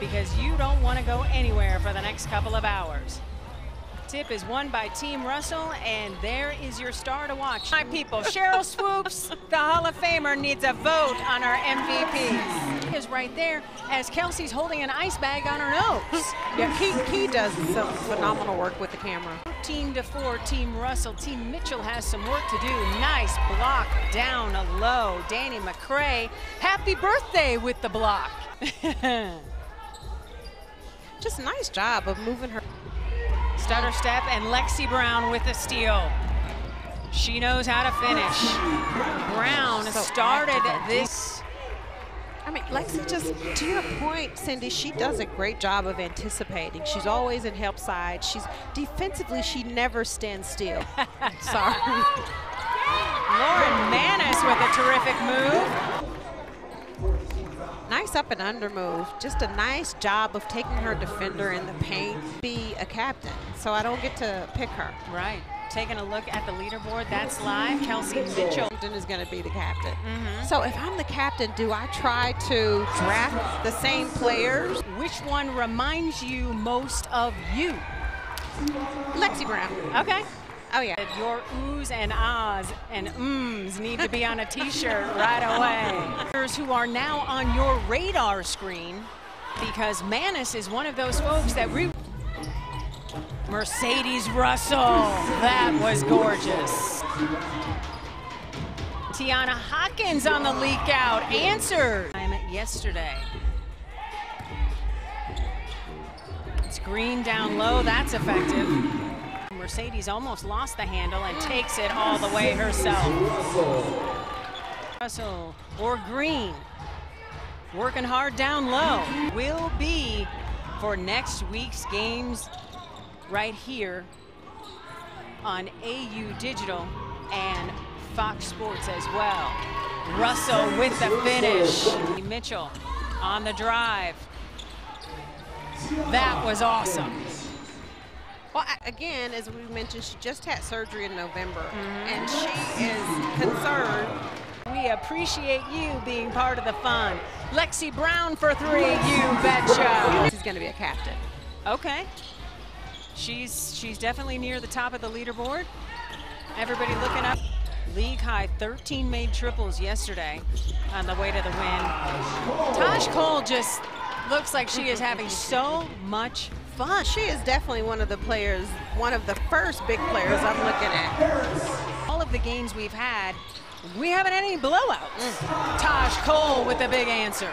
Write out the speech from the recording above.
because you don't want to go anywhere for the next couple of hours. Tip is won by Team Russell, and there is your star to watch. My people, Sheryl Swoopes, the Hall of Famer, needs a vote on our MVPs. Is right there as Kelsey's holding an ice bag on her nose. Yeah, he, he does some phenomenal work with the camera. 13 to 4, Team Russell. Team Mitchell has some work to do. Nice block down low. Danny McCray, happy birthday with the block. Just a nice job of moving her. Stutter step and Lexie Brown with the steal. She knows how to finish. Brown So started active. this. I mean, Lexie just, to your point, Cindy, she does a great job of anticipating. She's always in help side. She's defensively, she never stands still. Sorry. Lauren Manis with a terrific move. Nice up and under move. Just a nice job of taking her defender in the paint. Be a captain, so I don't get to pick her. Right. Taking a look at the leaderboard, that's live. Kelsey Mitchell. Is going to be the captain. Mm-hmm. So if I'm the captain, do I try to draft the same players? Which one reminds you most of you? Lexie Brown. Okay. Oh yeah. Your oohs and ahs and ums need to be on a t-shirt right away. Who are now on your radar screen because Manis is one of those folks that we Mercedes Russell. That was gorgeous. Tianna Hawkins on the leak out. Answered yesterday. It's green down low. That's effective. Mercedes almost lost the handle and takes it all the way herself. Russell or Green working hard down low will be for next week's games right here on AU Digital and Fox Sports as well. Russell with the finish. Mitchell on the drive. That was awesome. Well, again, as we mentioned, she just had surgery in November, Mm-hmm. and she is concerned. We appreciate you being part of the fun. Lexie Brown for three, you betcha. She's going to be a captain. Okay. She's she's definitely near the top of the leaderboard. Everybody looking up. League high 13 made triples yesterday on the way to the win. Taj Cole just looks like she is having so much fun. She is definitely one of the players, one of the first big players I'm looking at. All of the games we've had, we haven't had any blowouts. Mm. Taj Cole with a big answer.